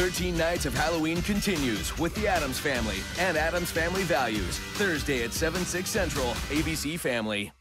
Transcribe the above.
13 Nights of Halloween continues with the Addams Family and Addams Family Values. Thursday at 7, 6 Central, ABC Family.